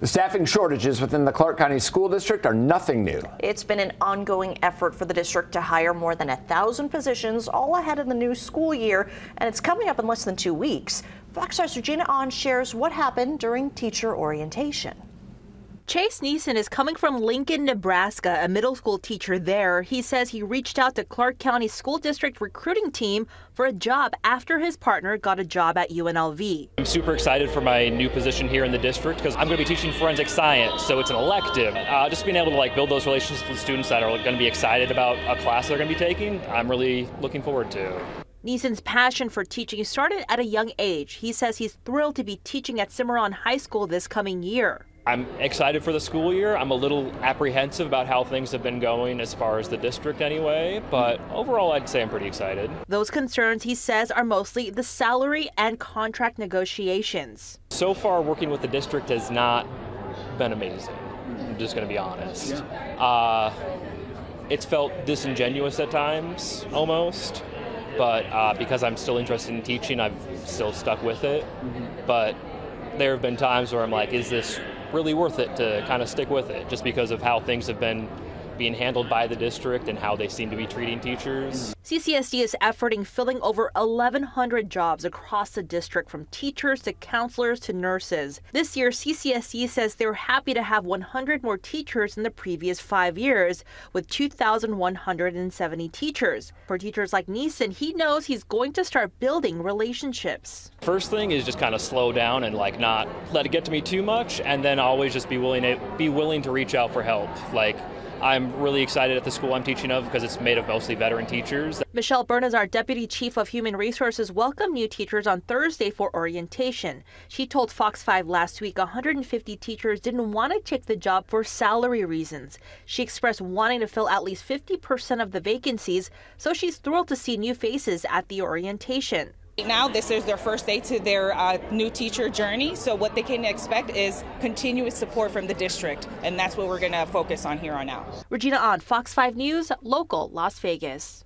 The staffing shortages within the Clark County School District are nothing new. It's been an ongoing effort for the district to hire more than a thousand positions all ahead of the new school year, and it's coming up in less than two weeks. Fox 5's Regina On shares what happened during teacher orientation. Chase Neeson is coming from Lincoln, Nebraska, a middle school teacher there. He says he reached out to Clark County School District recruiting team for a job after his partner got a job at UNLV. I'm super excited for my new position here in the district because I'm going to be teaching forensic science, so it's an elective. Uh, just being able to like build those relationships with students that are going to be excited about a class they're going to be taking, I'm really looking forward to. Neeson's passion for teaching started at a young age. He says he's thrilled to be teaching at Cimarron High School this coming year. I'm excited for the school year. I'm a little apprehensive about how things have been going as far as the district anyway, but overall I'd say I'm pretty excited. Those concerns, he says, are mostly the salary and contract negotiations. So far, working with the district has not been amazing. I'm just going to be honest. Uh, it's felt disingenuous at times, almost, but uh, because I'm still interested in teaching, I've still stuck with it. But there have been times where I'm like, is this really worth it to kind of stick with it just because of how things have been being handled by the district and how they seem to be treating teachers. CCSD is efforting filling over 1,100 jobs across the district from teachers to counselors to nurses. This year, CCSD says they're happy to have 100 more teachers than the previous five years, with 2,170 teachers. For teachers like Neeson, he knows he's going to start building relationships. First thing is just kind of slow down and like not let it get to me too much, and then always just be willing to be willing to reach out for help. Like I'm really excited at the school I'm teaching of because it's made of mostly veteran teachers. Michelle our Deputy Chief of Human Resources, welcomed new teachers on Thursday for orientation. She told Fox 5 last week 150 teachers didn't want to take the job for salary reasons. She expressed wanting to fill at least 50% of the vacancies, so she's thrilled to see new faces at the orientation. Now, this is their first day to their uh, new teacher journey, so what they can expect is continuous support from the district, and that's what we're going to focus on here on out. Regina On, Fox 5 News, local Las Vegas.